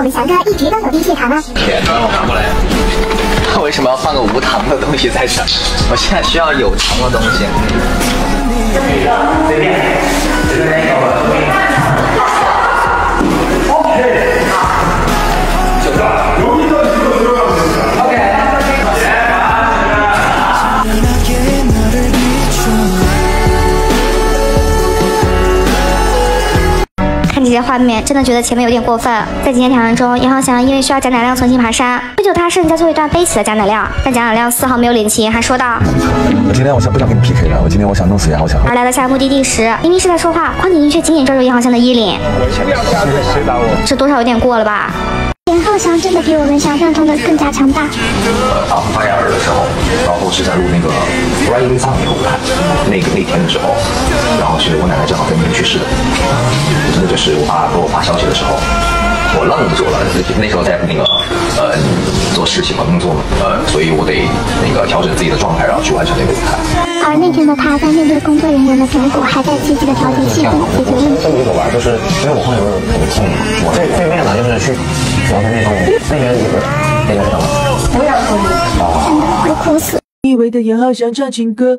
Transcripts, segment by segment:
我们翔哥一直都有低血糖吗。铁 糖我拿过来。那为什么要放个无糖的东西在这？我现在需要有糖的东西。随便，随便这些画面真的觉得前面有点过分。在今天挑战中，严浩翔因为需要贾乃亮重新爬山，不久他甚至在最后一段背起了贾乃亮，但贾乃亮丝毫没有领情，还说道：“我今天我想不想跟你 PK 了？我今天我想弄死严浩翔。”而来到下目的地时，明明是在说话，匡景云却紧紧抓住严浩翔的衣领，这多少有点过了吧？严浩翔真的比我们想象中的更加强大。呃，当发芽儿的时候，然后是在录那个《Rising Sun》那个舞台，那个那天的时候，然后是我奶奶正好在那边去世的，真的就是我爸给我发消息的时候，我愣住了。那时候在那个呃做事情嘛工作嘛，呃，所以我得那个调整自己的状态，然后去完成那个舞台。而那天的他在面对工作人员的结果，还在积极的调节气氛，解决问题。这么一个玩，就是因为我后面有很痛，我这对面呢就是去。刚才那种那边有个那边知道吗？不要哭，我哭死。以为的严浩翔唱情歌。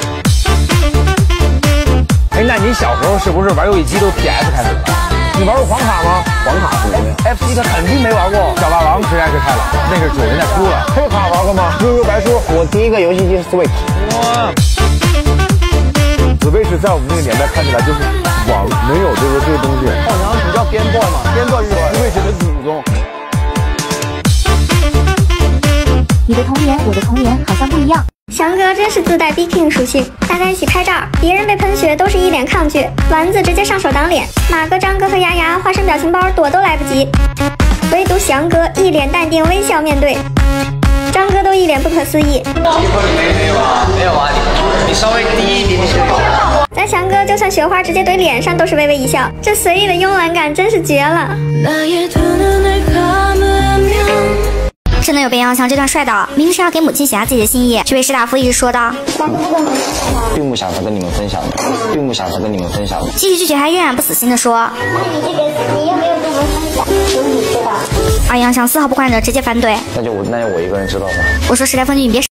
你小时候是不是玩游戏机都 PS 开始的？你玩过黄卡吗？黄卡是什么呀？FC 他肯定没玩过。小霸王实在是太老了？那是九十年代初了。黑卡玩过吗？悠悠白书。我第一个游戏机是 Switch。哇！Switch 在我们那个年代看起来就是网没有这个这个东西。好像比较 Game Boy 嘛，Game Boy 是 Switch 的祖宗。你的童年，我的童年好像不一样。翔哥真是自带 B King 属性，大家一起拍照，别人被喷血都是一脸抗拒，丸子直接上手挡脸，马哥、张哥和牙牙化身表情包躲都来不及，唯独翔哥一脸淡定微笑面对，张哥都一脸不可思议。没有啊，没有啊，你你稍微低一点点。咱翔哥就算雪花直接怼脸上都是微微一笑，这随意的慵懒感真是绝了。真的有被杨翔这段帅到，明明是要给母亲写下自己的心意，却被士大夫一直说道，并不想和跟你们分享的，并不想和跟你们分享的。继续拒绝，还仍然不死心的说，那你这个你又没有跟我们分享，只有你知道。而杨翔丝毫不惯着，直接反怼，那就我那就我一个人知道吧。我说时代峰峻，你别。